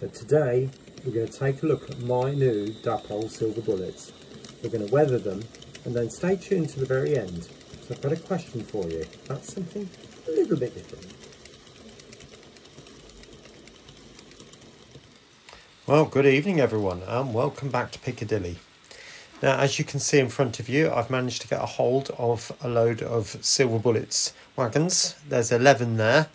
So today we're going to take a look at my new Dapol Silver Bullets. We're going to weather them and then stay tuned to the very end. So I've got a question for you. That's something a little bit different. Well, good evening everyone and welcome back to Piccadilly. Now, as you can see in front of you, I've managed to get a hold of a load of Silver Bullets wagons. There's 11 there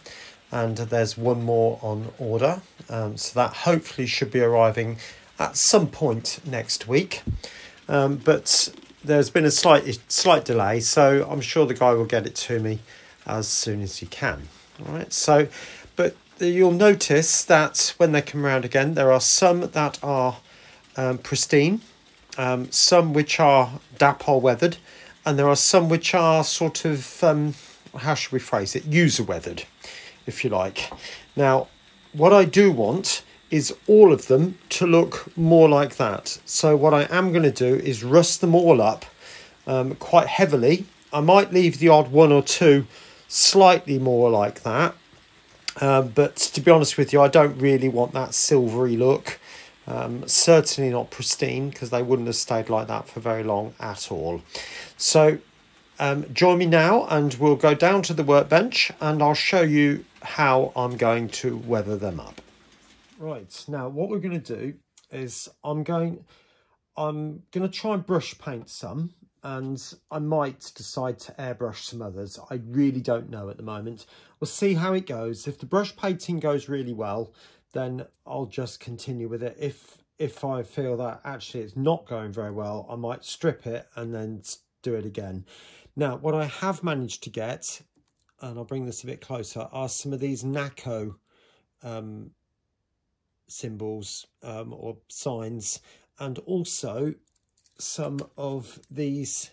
and there's one more on order. Um, so that hopefully should be arriving at some point next week. Um, but there's been a slight slight delay, so I'm sure the guy will get it to me as soon as he can. All right. So, but you'll notice that when they come around again, there are some that are um, pristine, um, some which are Dapol weathered, and there are some which are sort of um, how should we phrase it, user weathered if you like. Now, what I do want is all of them to look more like that. So what I am going to do is rust them all up um, quite heavily. I might leave the odd one or two slightly more like that. Uh, but to be honest with you, I don't really want that silvery look. Um, certainly not pristine because they wouldn't have stayed like that for very long at all. So um, join me now and we'll go down to the workbench and I'll show you how I'm going to weather them up. Right, now what we're going to do is I'm going, I'm going to try and brush paint some and I might decide to airbrush some others. I really don't know at the moment. We'll see how it goes. If the brush painting goes really well, then I'll just continue with it. If if I feel that actually it's not going very well, I might strip it and then do it again. Now, what I have managed to get, and I'll bring this a bit closer, are some of these NACCO um, symbols um, or signs, and also some of these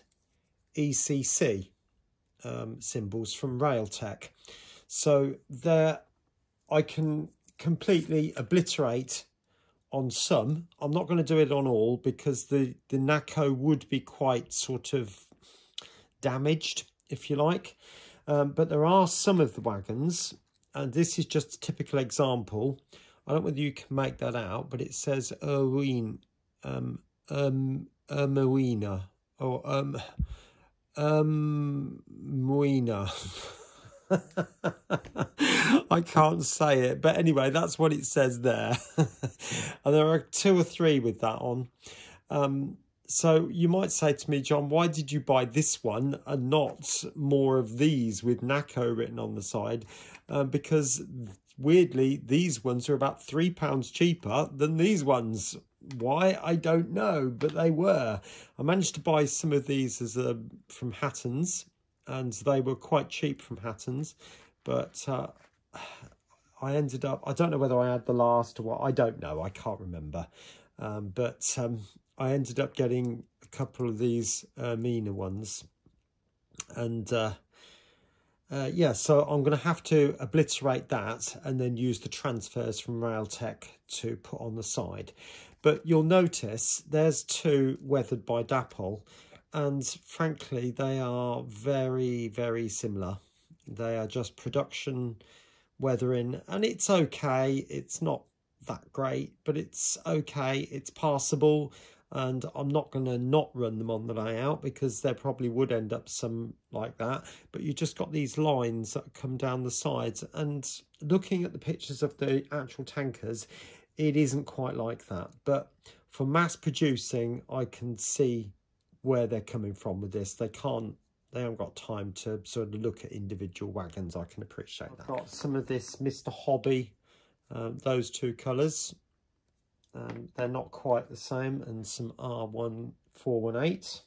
ECC um, symbols from Railtec. So there I can completely obliterate on some. I'm not going to do it on all because the, the NACCO would be quite sort of damaged, if you like. Um, but there are some of the wagons, and this is just a typical example. I don't know whether you can make that out, but it says Erwin, um, um, or um, um, Muina. I can't say it, but anyway, that's what it says there. and there are two or three with that on. Um, so you might say to me, John, why did you buy this one and not more of these with NACCO written on the side? Uh, because weirdly, these ones are about £3 cheaper than these ones. Why? I don't know, but they were. I managed to buy some of these as a, from Hattons and they were quite cheap from Hattons. But uh, I ended up, I don't know whether I had the last or what, I don't know, I can't remember. Um, but um, I ended up getting a couple of these uh, meaner ones. And uh, uh, yeah, so I'm going to have to obliterate that and then use the transfers from Railtec to put on the side. But you'll notice there's two weathered by Dapol and frankly they are very, very similar. They are just production weathering and it's okay. It's not that great, but it's okay. It's passable and I'm not going to not run them on the layout because there probably would end up some like that. But you just got these lines that come down the sides. And looking at the pictures of the actual tankers it isn't quite like that. But for mass producing I can see where they're coming from with this. They can't they haven't got time to sort of look at individual wagons. I can appreciate I've that. got some of this Mr Hobby um, those two colours um, they're not quite the same and some R1418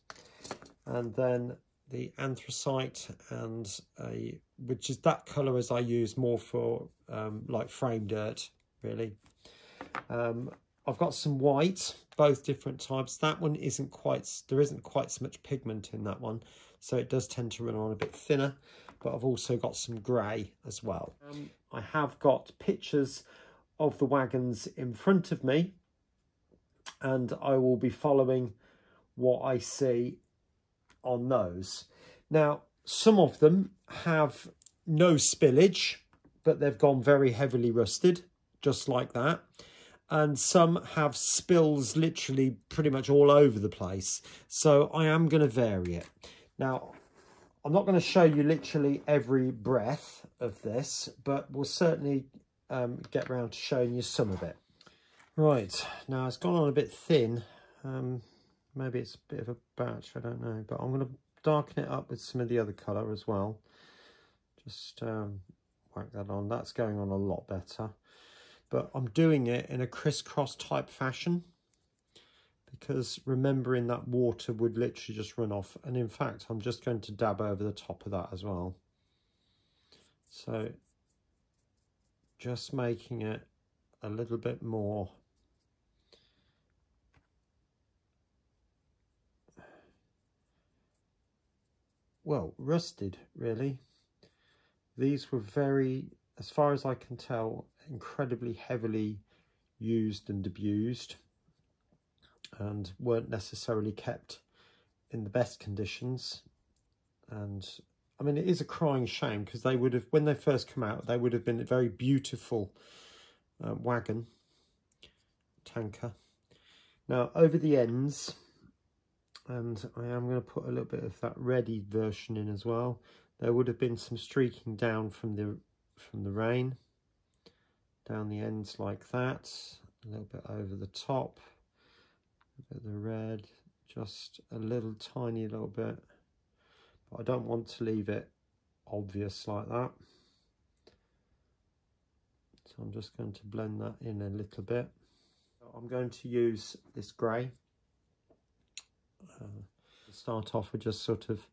and then the anthracite and a which is that color as I use more for um, like frame dirt really. Um, I've got some white both different types. That one isn't quite there isn't quite so much pigment in that one so it does tend to run on a bit thinner but I've also got some grey as well. Um, I have got pictures of the wagons in front of me and I will be following what I see on those. Now, some of them have no spillage, but they've gone very heavily rusted, just like that. and some have spills literally pretty much all over the place. So I am going to vary it. Now, I'm not going to show you literally every breath of this, but we'll certainly um, get around to showing you some of it. Right, now it's gone on a bit thin. Um, maybe it's a bit of a batch, I don't know. But I'm going to darken it up with some of the other colour as well. Just um, whack that on. That's going on a lot better. But I'm doing it in a crisscross type fashion because remembering that water would literally just run off. And in fact, I'm just going to dab over the top of that as well. So just making it a little bit more well rusted really these were very as far as I can tell incredibly heavily used and abused and weren't necessarily kept in the best conditions. And I mean, it is a crying shame because they would have, when they first come out, they would have been a very beautiful uh, wagon tanker. Now, over the ends, and I am going to put a little bit of that ready version in as well. There would have been some streaking down from the from the rain down the ends like that, a little bit over the top, a bit of the red, just a little tiny little bit. I don't want to leave it obvious like that. So I'm just going to blend that in a little bit. I'm going to use this grey. Uh, start off with just sort of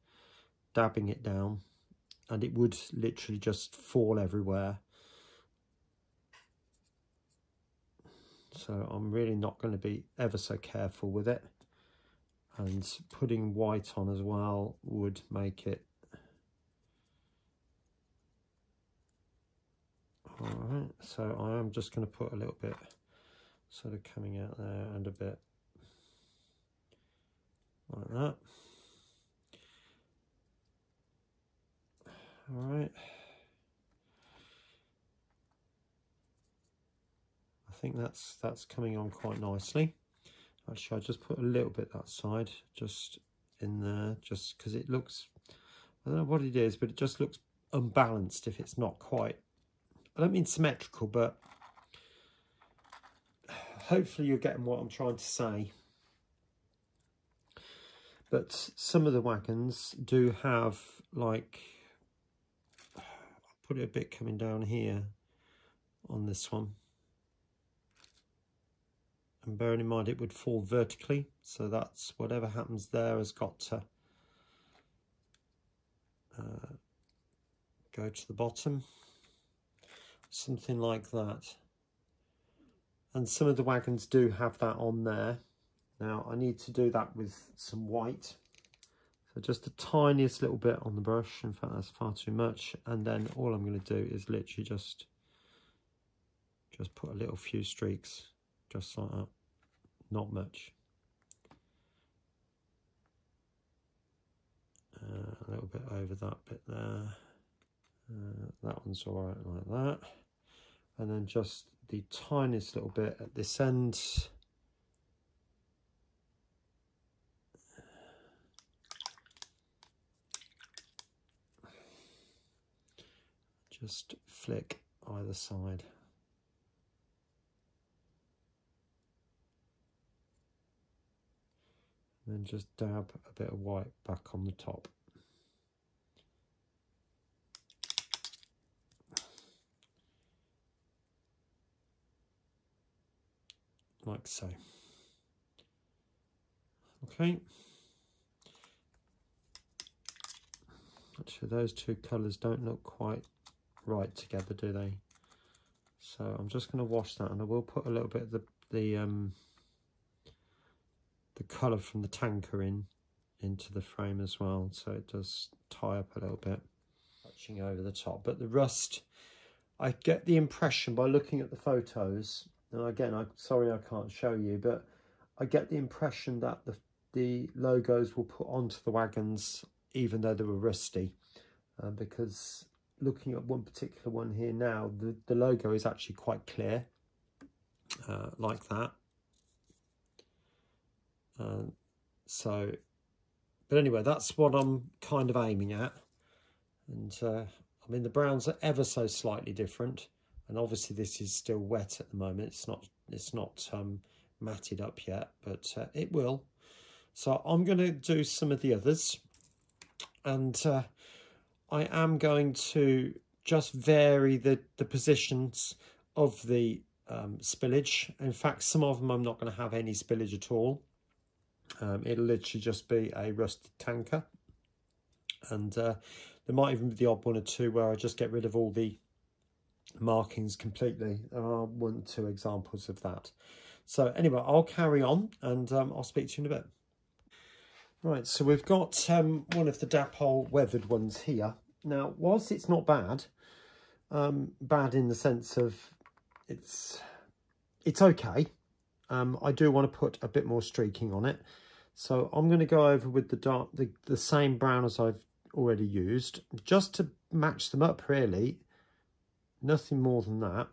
dabbing it down and it would literally just fall everywhere so I'm really not going to be ever so careful with it and putting white on as well would make it alright so I am just going to put a little bit sort of coming out there and a bit like that. Alright I think that's that's coming on quite nicely. Actually, I just put a little bit that side just in there, just because it looks, I don't know what it is, but it just looks unbalanced if it's not quite, I don't mean symmetrical, but hopefully you're getting what I'm trying to say. But some of the wagons do have like, I'll put it a bit coming down here on this one and bearing in mind it would fall vertically so that's whatever happens there has got to uh, go to the bottom. Something like that. And some of the wagons do have that on there. Now I need to do that with some white. So just the tiniest little bit on the brush in fact that's far too much. And then all I'm going to do is literally just just put a little few streaks just like that. Not much. Uh, a little bit over that bit there. Uh, that one's all right like that. And then just the tiniest little bit at this end. Just flick either side. Then just dab a bit of white back on the top. Like so. Okay. Actually, those two colours don't look quite right together, do they? So I'm just going to wash that and I will put a little bit of the, the um, the colour from the tanker in into the frame as well so it does tie up a little bit touching over the top but the rust I get the impression by looking at the photos and again I'm sorry I can't show you but I get the impression that the the logos were put onto the wagons even though they were rusty uh, because looking at one particular one here now the, the logo is actually quite clear uh, like that. Uh, so, but anyway, that's what I'm kind of aiming at. And uh, I mean, the browns are ever so slightly different. And obviously this is still wet at the moment. It's not, it's not um, matted up yet, but uh, it will. So I'm going to do some of the others. And uh, I am going to just vary the, the positions of the um, spillage. In fact, some of them I'm not going to have any spillage at all. Um, it'll literally just be a rusted tanker. And uh, there might even be the odd one or two where I just get rid of all the markings completely. There are one or two examples of that. So anyway, I'll carry on and um, I'll speak to you in a bit. Right, so we've got um, one of the Dapol weathered ones here. Now, whilst it's not bad, um, bad in the sense of it's it's okay. Um, I do want to put a bit more streaking on it. So I'm going to go over with the dark, the, the same brown as I've already used, just to match them up really. Nothing more than that.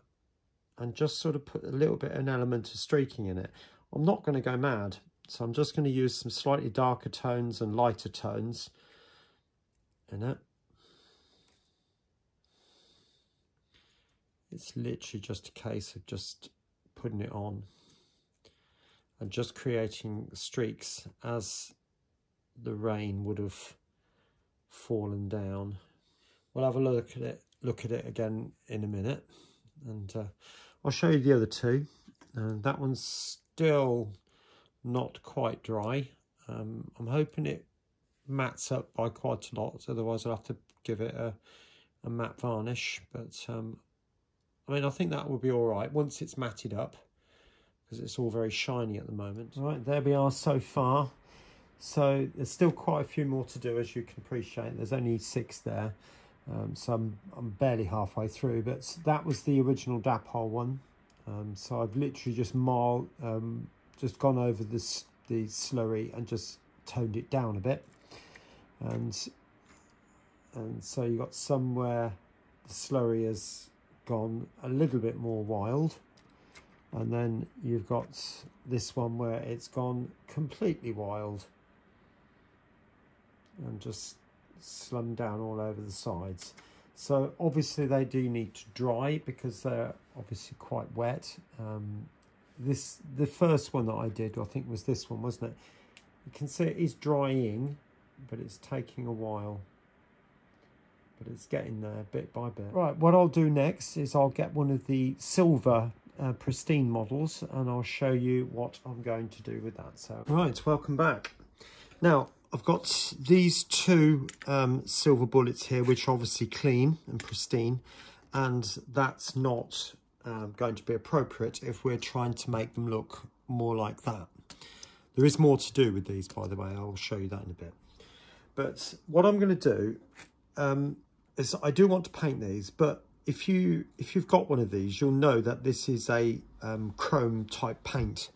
And just sort of put a little bit of an element of streaking in it. I'm not going to go mad. So I'm just going to use some slightly darker tones and lighter tones in it. It's literally just a case of just putting it on and just creating streaks as the rain would have fallen down. We'll have a look at it, look at it again in a minute, and uh, I'll show you the other two. And uh, that one's still not quite dry. Um, I'm hoping it mats up by quite a lot, otherwise I'll have to give it a, a matte varnish. But um, I mean, I think that will be all right once it's matted up because it's all very shiny at the moment. All right, there we are so far. So there's still quite a few more to do, as you can appreciate. There's only six there, um, so I'm, I'm barely halfway through. But that was the original Dapol one. Um, so I've literally just mild, um, just gone over this the slurry and just toned it down a bit. And and so you got somewhere the slurry has gone a little bit more wild and then you've got this one where it's gone completely wild and just slummed down all over the sides. So obviously they do need to dry because they're obviously quite wet. Um, this the first one that I did I think was this one wasn't it? You can see it is drying but it's taking a while. But it's getting there bit by bit. Right, what I'll do next is I'll get one of the silver uh, pristine models and I'll show you what I'm going to do with that. So, right, welcome back. Now, I've got these two um, silver bullets here, which are obviously clean and pristine, and that's not um, going to be appropriate if we're trying to make them look more like that. There is more to do with these, by the way. I'll show you that in a bit. But what I'm going to do um, is I do want to paint these, but if you if you've got one of these, you'll know that this is a um, chrome type paint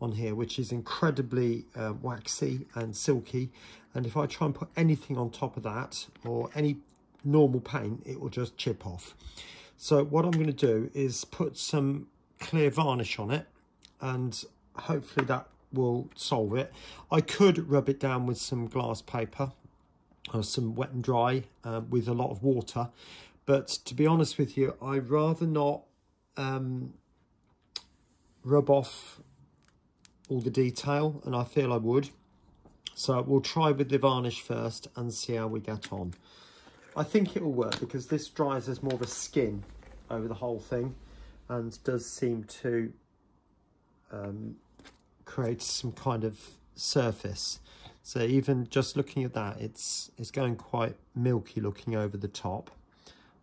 on here, which is incredibly uh, waxy and silky. And if I try and put anything on top of that or any normal paint, it will just chip off. So what I'm going to do is put some clear varnish on it and hopefully that will solve it. I could rub it down with some glass paper or some wet and dry uh, with a lot of water but to be honest with you, I'd rather not um, rub off all the detail, and I feel I would. So we'll try with the varnish first and see how we get on. I think it will work because this dries as more of a skin over the whole thing and does seem to um, create some kind of surface. So even just looking at that, it's, it's going quite milky looking over the top.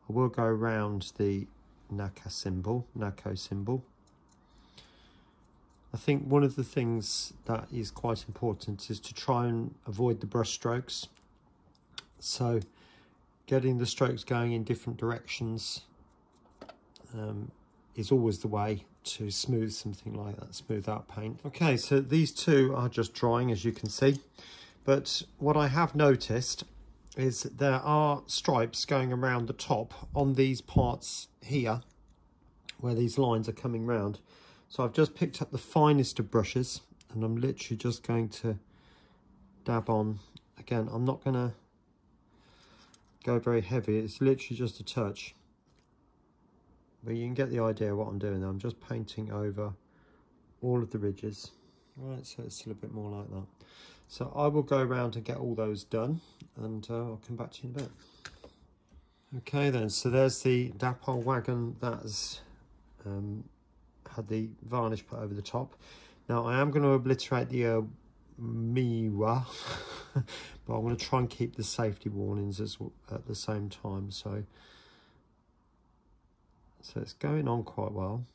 I will go around the Naka symbol, Nako symbol. I think one of the things that is quite important is to try and avoid the brush strokes. So getting the strokes going in different directions um, is always the way to smooth something like that, smooth out paint. Okay, so these two are just drying as you can see. But what I have noticed is there are stripes going around the top on these parts here where these lines are coming round So I've just picked up the finest of brushes and I'm literally just going to dab on. Again, I'm not going to go very heavy. It's literally just a touch. But you can get the idea of what I'm doing. I'm just painting over all of the ridges. Right, so it's still a bit more like that. So I will go around and get all those done and uh, I'll come back to you in a bit. Okay then, so there's the Dapol wagon that's um, had the varnish put over the top. Now I am going to obliterate the uh, Miwa, but I'm going to try and keep the safety warnings as at the same time. So, so it's going on quite well.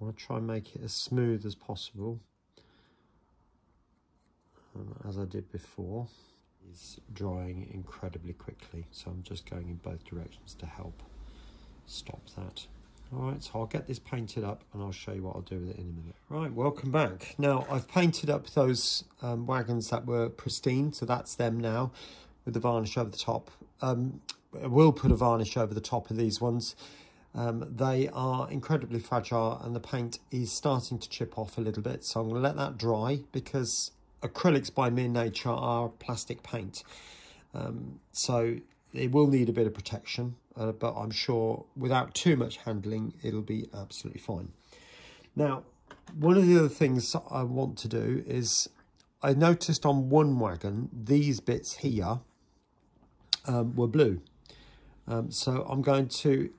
I want to try and make it as smooth as possible, um, as I did before. is drying incredibly quickly, so I'm just going in both directions to help stop that. All right, so I'll get this painted up and I'll show you what I'll do with it in a minute. Right, welcome back. Now, I've painted up those um, wagons that were pristine, so that's them now with the varnish over the top. Um, I will put a varnish over the top of these ones. Um, they are incredibly fragile and the paint is starting to chip off a little bit, so I'm going to let that dry because acrylics by mere nature are plastic paint. Um, so it will need a bit of protection uh, but I'm sure without too much handling, it'll be absolutely fine. Now, one of the other things I want to do is I noticed on one wagon, these bits here um, were blue. Um, so I'm going to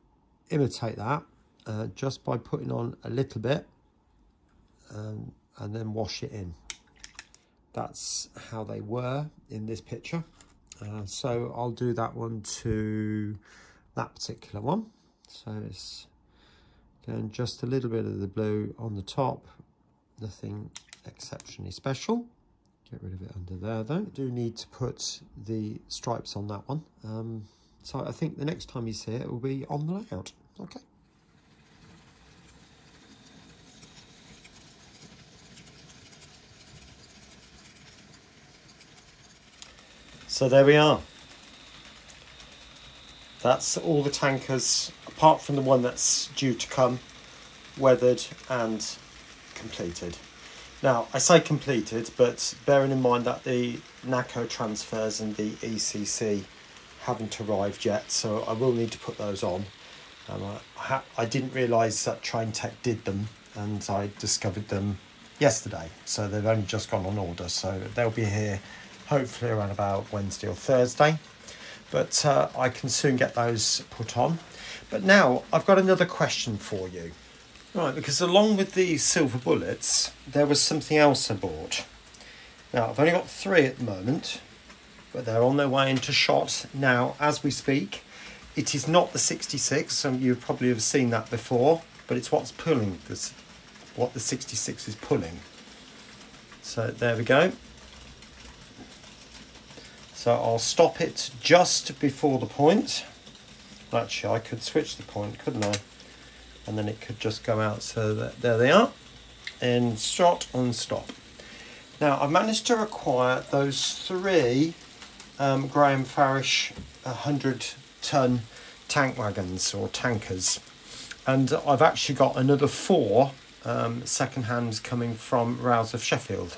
imitate that uh, just by putting on a little bit um, and then wash it in. That's how they were in this picture. Uh, so I'll do that one to that particular one. So it's going just a little bit of the blue on the top, nothing exceptionally special. Get rid of it under there though. I do need to put the stripes on that one. Um, so I think the next time you see it, it will be on the layout. Okay. So there we are. That's all the tankers, apart from the one that's due to come, weathered and completed. Now, I say completed, but bearing in mind that the NACCO transfers and the ECC haven't arrived yet, so I will need to put those on. Um, I, I didn't realise that Train Tech did them, and I discovered them yesterday, so they've only just gone on order, so they'll be here hopefully around about Wednesday or Thursday but uh, I can soon get those put on. But now I've got another question for you. Right, because along with the silver bullets, there was something else I bought. Now, I've only got three at the moment, but they're on their way into shot now as we speak. It is not the 66, some you probably have seen that before, but it's what's pulling this, what the 66 is pulling. So there we go. So I'll stop it just before the point. Actually, I could switch the point, couldn't I? And then it could just go out. So that, there they are. And shot and stop. Now, I've managed to acquire those three um, Graham Farish 100 ton tank wagons or tankers. And I've actually got another four um, second hands coming from Rails of Sheffield.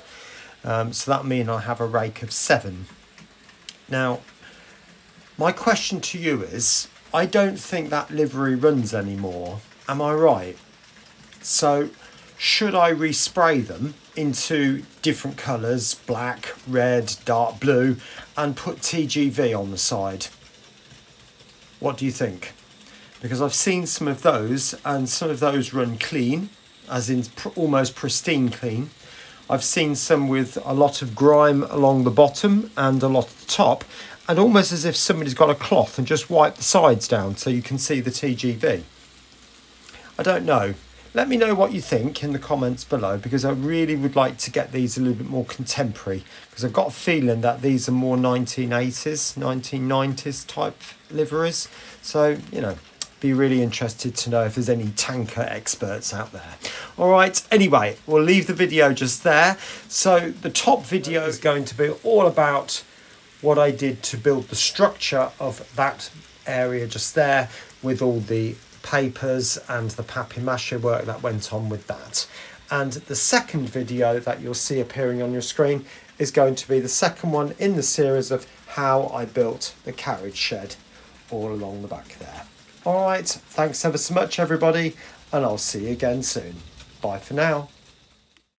Um, so that means I have a rake of seven. Now, my question to you is I don't think that livery runs anymore. Am I right? So, should I respray them into different colours black, red, dark blue and put TGV on the side? What do you think? Because I've seen some of those and some of those run clean, as in pr almost pristine clean I've seen some with a lot of grime along the bottom and a lot at the top, and almost as if somebody's got a cloth and just wiped the sides down so you can see the TGV. I don't know. Let me know what you think in the comments below because I really would like to get these a little bit more contemporary because I've got a feeling that these are more 1980s, 1990s type liveries. So, you know, be really interested to know if there's any tanker experts out there. All right, anyway, we'll leave the video just there. So the top video is going to be all about what I did to build the structure of that area just there with all the papers and the papier-mâché work that went on with that. And the second video that you'll see appearing on your screen is going to be the second one in the series of how I built the carriage shed all along the back there. All right, thanks ever so much, everybody, and I'll see you again soon. Bye for now.